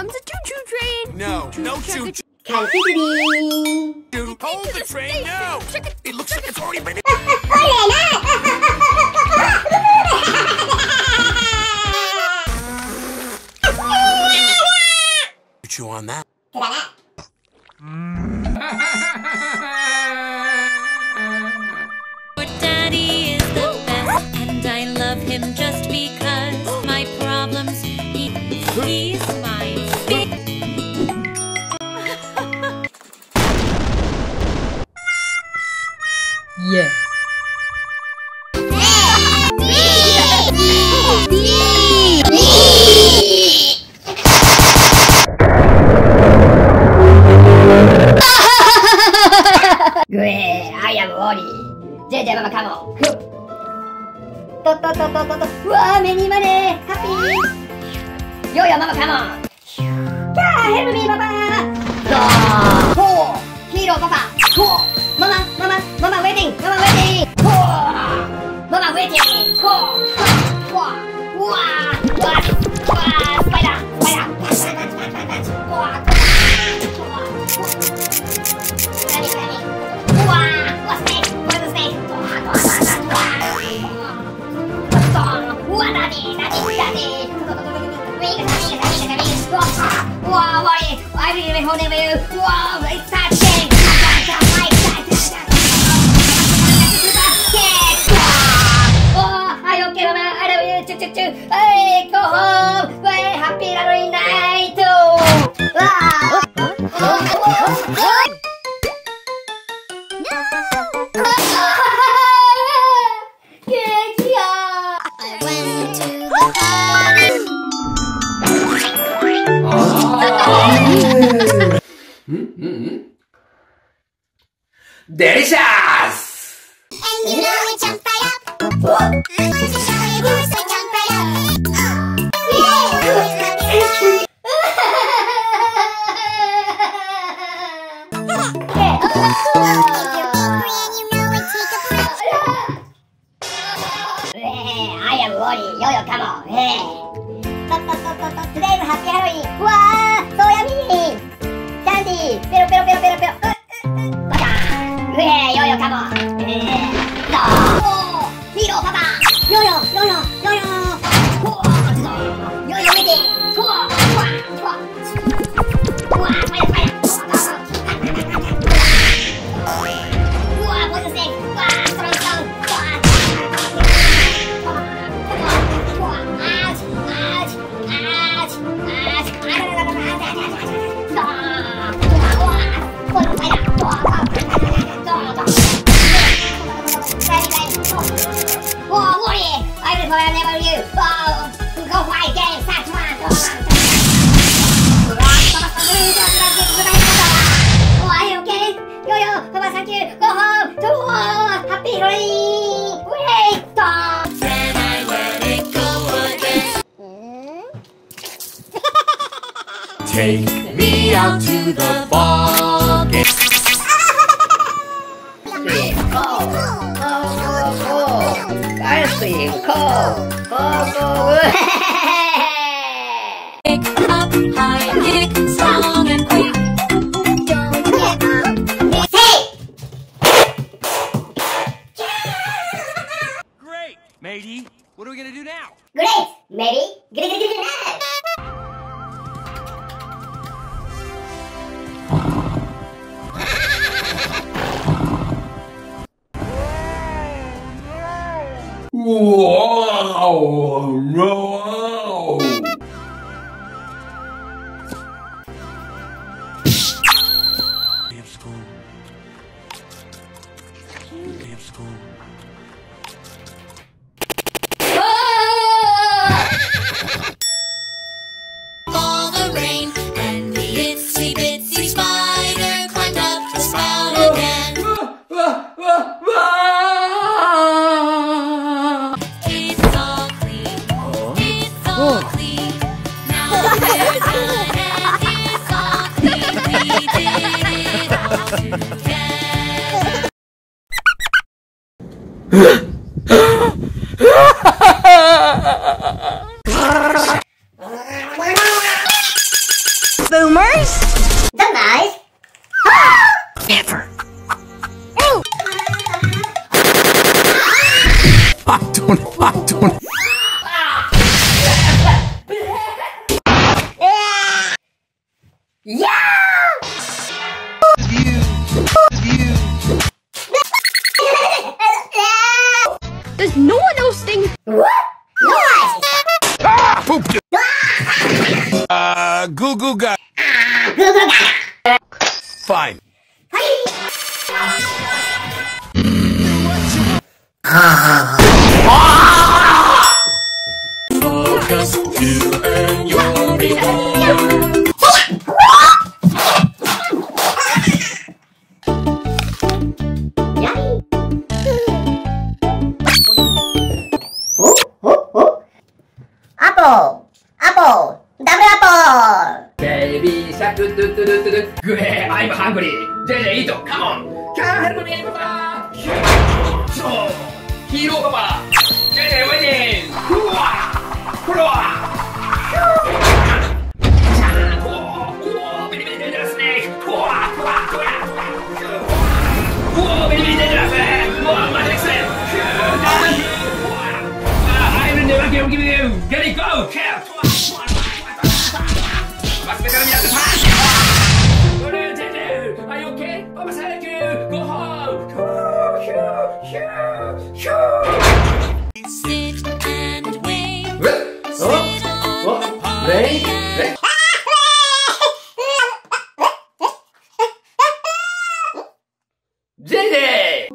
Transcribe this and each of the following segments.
comes a choo-choo train. No, choo -choo no choo-choo. Calcity. Hold the, train station. It, looks like it's already been. Chew on that. I am Wally. JJ ママカモン。ふっ。とっとっとっとっと。うわー、目にまで。ハッピー。ヨーヨーママカモン。キャー、ヘルミーパパドー。ほうヒーローパパ。ほうママ、ママ、ママウェディング。ママウェディング。ほうママウェディング。ほう I Delícia! Take me out to the ball game. Pick up high, kick, strong and quick. Great! Matey, what are we gonna do now? Great! Maybe. Wow! Wow! Boomers? The mice? Never. Oh. I don't, I don't. Goo goo gaga. Goo goo gaga. Fine. Focus, you your reward. You help Papa? So, hero Papa. JJ, waiting. Hurrah! Hurrah! Whoa, very, very dangerous snake. Hurrah, hurrah, hurrah. Whoa, very, very dangerous. Whoa, my next step. I will never give you. Get it, go. Care. What? the party Ready? Ready? JJ!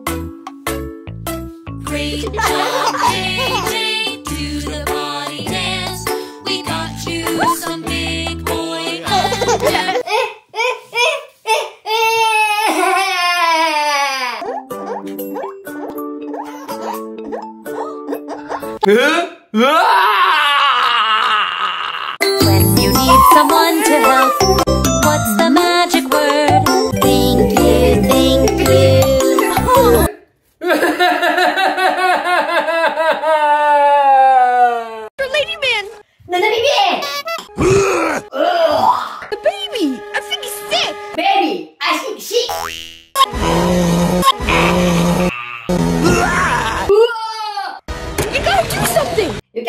Great job, JJ, to the party dance. We got you some big boy underwear. When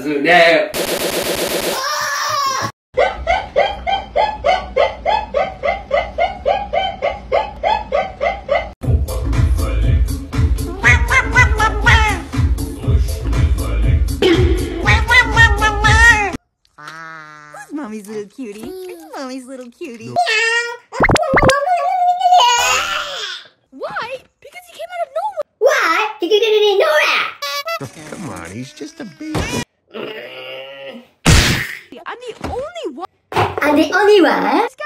Zoo, now. mommy's little cutie. Where's mommy's little cutie? Why? Because he came out of nowhere. Why? Because he didn't know that. Come on, he's just a baby. I'm the only one.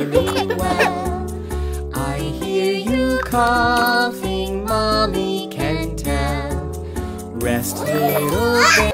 Well. I hear you coughing, mommy can tell. Rest, little